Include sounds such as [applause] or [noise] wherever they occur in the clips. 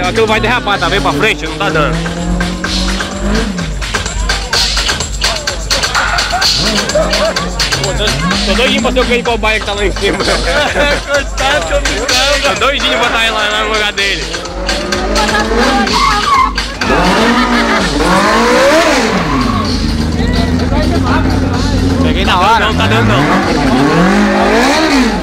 aquilo vai derrapar, tá vendo pra frente? Não tá dando. Tô, doidinho pra ter aquele cobaia que tá lá em cima. Coitado que eu me Tô doidinho pra botar ele lá no lugar dele. Peguei na hora. Não tá dando não. [laughs]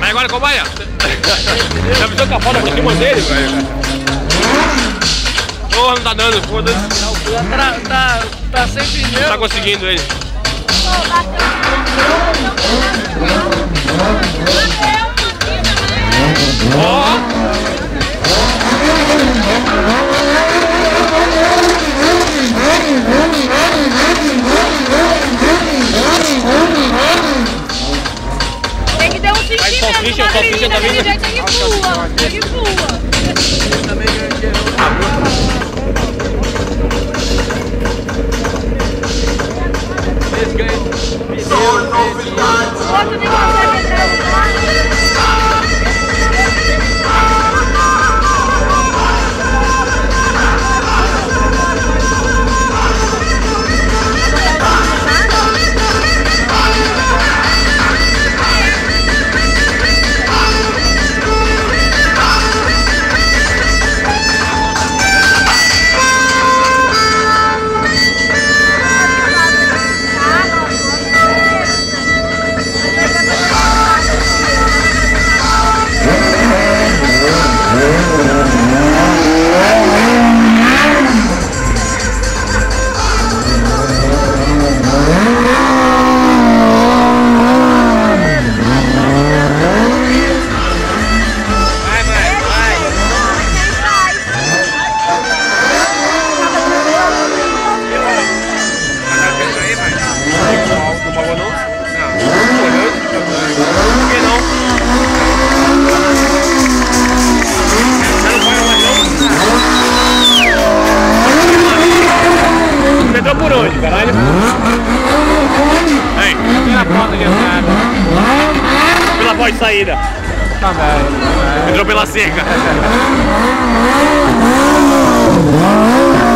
Mas agora cobaia. Já pensou que a foto por cima dele, velho? Porra, não tá dando, foda-se. Tá, tá, tá sem pneu. Não tá conseguindo ele. Ó! Tem que ter um Sentimento salsicha, na salsicha tá vindo? ele voa. Ele voa. Esse porta de saída. Tá bem. Entrou pela cerca. [laughs]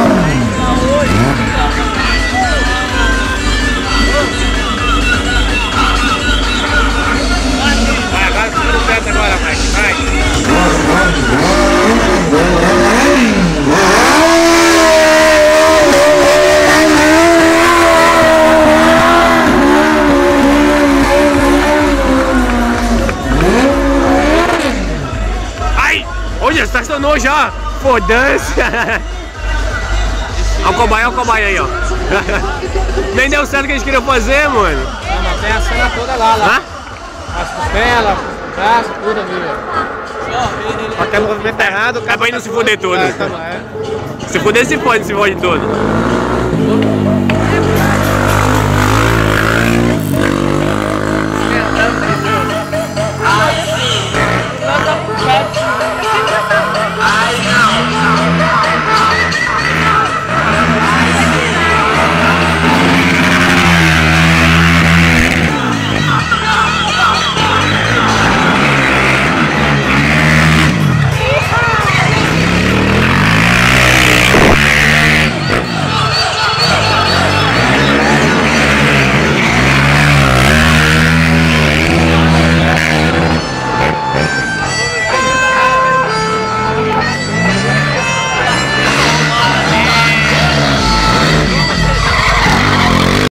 Estacionou já! Foda-se! Olha o cobaia, olha o cobaia aí, ó. [laughs] Nem deu certo o que a gente queria fazer, mano. Não, mas tem a cena toda lá, lá. Hã? As costelas, o braço, tudo ali, ó. Até movimento errado, o É pra não se fuder todo. É, tá, é. Se fuder, se pode, se fode todo.